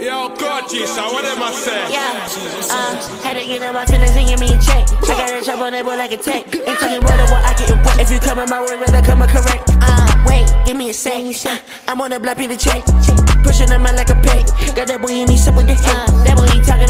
G-Star, what am I saying? Yeah, uh, had to get in my feelings and give me a check. I got a chop on that boy like a tech. Ain't talking about of what I get wet. If you come in my way, better come correct. Uh, wait, give me a sec. I'm on the block, pay the check. Pushing him out like a pig. Got that boy in me, something to uh. That boy, he talking